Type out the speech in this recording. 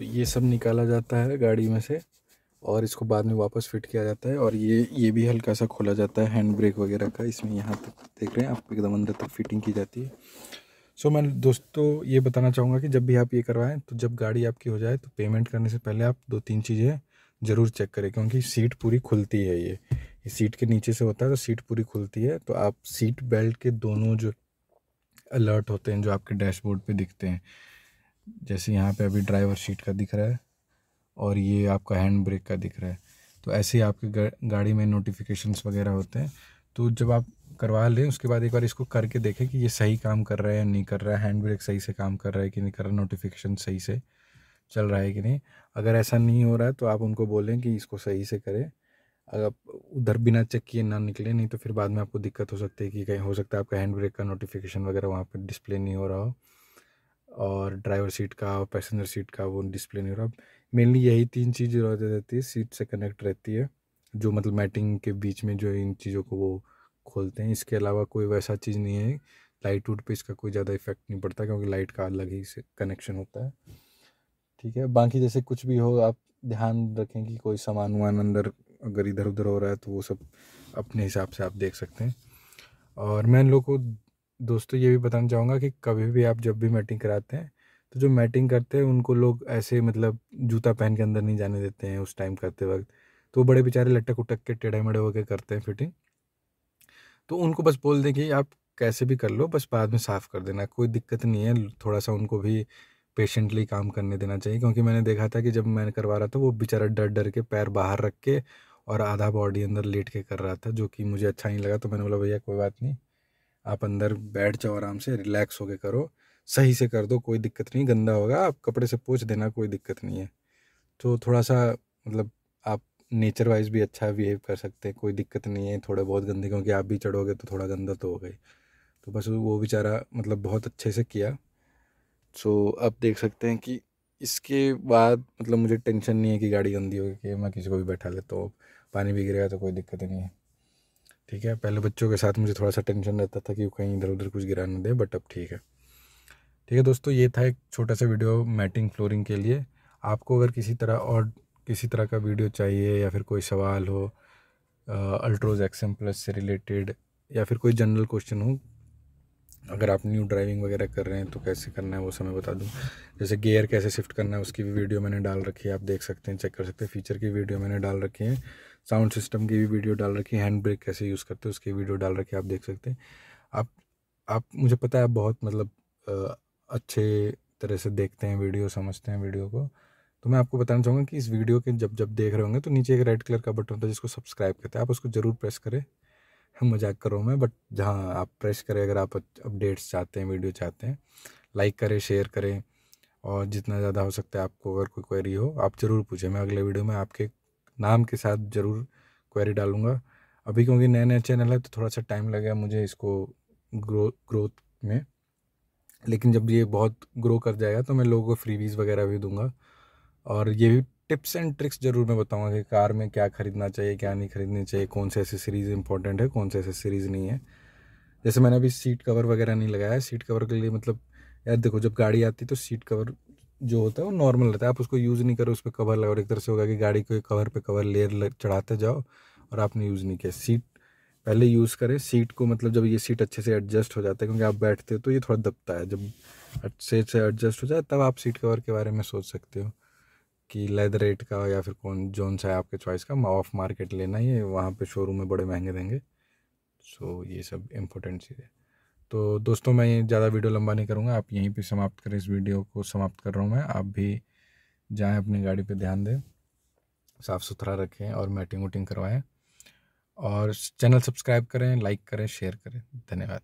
तो ये सब निकाला जाता है गाड़ी में से और इसको बाद में वापस फिट किया जाता है और ये ये भी हल्का सा खोला जाता है हैंड ब्रेक वगैरह का, इसमें यहाँ तक देख रहे हैं आप एकदम अंदर तक फिटिंग की जाती है। सो मैं दोस्तों ये बताना चाहूँगा कि जब भी आप ये करवाएँ तो जब गाड़ी आपकी हो जाए तो पेमेंट करने से पहले आप दो तीन चीज़ें ज़रूर चेक करें, क्योंकि सीट पूरी खुलती है ये। ये सीट के नीचे से होता है तो सीट पूरी खुलती है तो आप सीट बेल्ट के दोनों जो अलर्ट होते हैं, जो आपके डैशबोर्ड पे दिखते हैं जैसे यहाँ पे अभी ड्राइवर सीट का दिख रहा है और ये आपका हैंड ब्रेक का दिख रहा है। तो ऐसे ही आपके गाड़ी में नोटिफिकेशंस वगैरह होते हैं। तो जब आप करवा लें, उसके बाद एक बार इसको करके देखें कि ये सही काम कर रहा है या नहीं कर रहा है। हैंड ब्रेक सही से काम कर रहा है कि नहीं, कर रहा नोटिफिकेशन सही से चल रहा है कि नहीं। अगर ऐसा नहीं हो रहा है तो आप उनको बोलें कि इसको सही से करें। अगर उधर बिना चेक किए ना निकले, नहीं तो फिर बाद में आपको दिक्कत हो सकती है कि कहीं, हो सकता है आपका हैंड ब्रेक का नोटिफिकेशन वगैरह वहाँ पर डिस्प्ले नहीं हो रहा हो। और ड्राइवर सीट का और पैसेंजर सीट का वो डिस्प्ले नहीं हो रहा मेनली यही तीन चीज़ रहती है, सीट से कनेक्ट रहती है, जो मतलब मैटिंग के बीच में जो इन चीज़ों को वो खोलते हैं। इसके अलावा कोई वैसा चीज़ नहीं है, लाइट वूट पे इसका कोई ज़्यादा इफ़ेक्ट नहीं पड़ता, क्योंकि लाइट का अलग ही से कनेक्शन होता है। ठीक है, बाकी जैसे कुछ भी हो, आप ध्यान रखें कि कोई सामान वामान अंदर अगर इधर उधर हो रहा है तो वो सब अपने हिसाब से आप देख सकते हैं। और मैं इन लोग को दोस्तों, ये भी बताना चाहूँगा कि कभी भी आप जब भी मैटिंग कराते हैं तो जो मैटिंग करते हैं, उनको लोग ऐसे मतलब जूता पहन के अंदर नहीं जाने देते हैं उस टाइम करते वक्त। तो बड़े बेचारे लटक उटक के टेढ़े मेढ़े होकर करते हैं फिटिंग। तो उनको बस बोल दें कि आप कैसे भी कर लो, बस बाद में साफ़ कर देना, कोई दिक्कत नहीं है। थोड़ा सा उनको भी पेशेंटली काम करने देना चाहिए, क्योंकि मैंने देखा था कि जब मैंने करवा रहा था, वो बेचारा डर डर के पैर बाहर रख के और आधा बॉडी अंदर लेट के कर रहा था, जो कि मुझे अच्छा नहीं लगा तो मैंने बोला, भैया, कोई बात नहीं। आप अंदर बैठ जाओ आराम से, रिलैक्स होके करो। सही से कर दो, कोई दिक्कत नहीं, गंदा होगा। आप कपड़े से पोछ देना, कोई दिक्कत नहीं है। तो थोड़ा सा मतलब आप नेचर वाइज भी अच्छा बिहेव कर सकते हैं, कोई दिक्कत नहीं है, थोड़े बहुत गंदे, क्योंकि आप भी चढ़ोगे तो थोड़ा गंदा तो हो। गई तो बस वो बेचारा मतलब बहुत अच्छे से किया। सो, अब देख सकते हैं कि इसके बाद मतलब मुझे टेंशन नहीं है कि गाड़ी गंदी होगी, कि मैं किसी को भी बैठा लेता हूँ। पानी भी गिरेगा तो कोई दिक्कत नहीं है। ठीक है, पहले बच्चों के साथ मुझे थोड़ा सा टेंशन रहता था कि वो कहीं इधर उधर कुछ गिरा ना दे बट अब ठीक है। ठीक है दोस्तों, ये था एक छोटा सा वीडियो मैटिंग फ्लोरिंग के लिए। आपको अगर किसी तरह और किसी तरह का वीडियो चाहिए या फिर कोई सवाल हो अल्ट्रोज एक्सएम प्लस से रिलेटेड या फिर कोई जनरल क्वेश्चन हो, अगर आप न्यू ड्राइविंग वगैरह कर रहे हैं तो कैसे करना है वो समय बता दूँ। जैसे गियर कैसे शिफ्ट करना है, उसकी भी वीडियो मैंने डाल रखी है, आप देख सकते हैं चेक कर सकते हैं फीचर की वीडियो मैंने डाल रखी है। साउंड सिस्टम की भी वीडियो डाल रखी है हैंड ब्रेक कैसे यूज़ करते हैं उसकी वीडियो डाल रखी है आप देख सकते हैं। आप आप मुझे पता है आप बहुत मतलब आ, अच्छे तरह से देखते हैं वीडियो समझते हैं वीडियो को। तो मैं आपको बताना चाहूँगा कि इस वीडियो के जब जब देख रहे होंगे तो नीचे एक रेड कलर का बटन होता है जिसको सब्सक्राइब करते हैं। आप उसको ज़रूर प्रेस करें। मज़ाक कर रहा हूँ मैं बट जहाँ आप प्रेस करें अगर आप अपडेट्स चाहते हैं वीडियो चाहते हैं लाइक करें शेयर करें और जितना ज़्यादा हो सकता है आपको अगर कोई क्वेरी हो आप ज़रूर पूछें। मैं अगले वीडियो में आपके नाम के साथ ज़रूर क्वेरी डालूँगा। अभी क्योंकि नया नया चैनल है तो थोड़ा सा टाइम लगेगा मुझे इसको ग्रो ग्रोथ में। लेकिन जब ये बहुत ग्रो कर जाएगा तो मैं लोगों को फ्रीवीज़ वगैरह भी दूँगा। और ये भी टिप्स एंड ट्रिक्स ज़रूर मैं बताऊँगा कि कार में क्या ख़रीदना चाहिए, क्या नहीं ख़रीदनी चाहिए कौन से एसेसरीज़ इंपॉर्टेंट है कौन से एसेसरीज़ नहीं है। जैसे मैंने अभी सीट कवर वगैरह नहीं लगाया। सीट कवर के लिए मतलब यार देखो जब गाड़ी आती है तो सीट कवर जो होता है वो नॉर्मल रहता है। आप उसको यूज़ नहीं करो, उस पर कवर लगाओ। एक तरह से होगा कि गाड़ी को कवर पे कवर लेयर चढ़ाते जाओ और आपने यूज़ नहीं किया। सीट पहले यूज़ करें। सीट को मतलब जब ये सीट अच्छे से एडजस्ट हो जाता है, क्योंकि आप बैठते हो तो ये थोड़ा दबता है। जब अच्छे से एडजस्ट हो जाए, तब आप सीट कवर के बारे में सोच सकते हो कि लेदर रेट का या फिर कौन, जोन सा है आपके चॉइस का। ऑफ़ मार्केट लेना ही है। वहाँ पर शोरूम में बड़े महँगे देंगे। सो ये सब इम्पोर्टेंट चीज़ है। तो दोस्तों, मैं ज़्यादा वीडियो लंबा नहीं करूँगा। आप यहीं पे समाप्त करें इस वीडियो को, समाप्त कर रहा हूँ मैं। आप भी जाएँ, अपनी गाड़ी पर ध्यान दें, साफ़ सुथरा रखें और मैटिंग वटिंग करवाएँ। और चैनल सब्सक्राइब करें, लाइक करें, शेयर करें। धन्यवाद।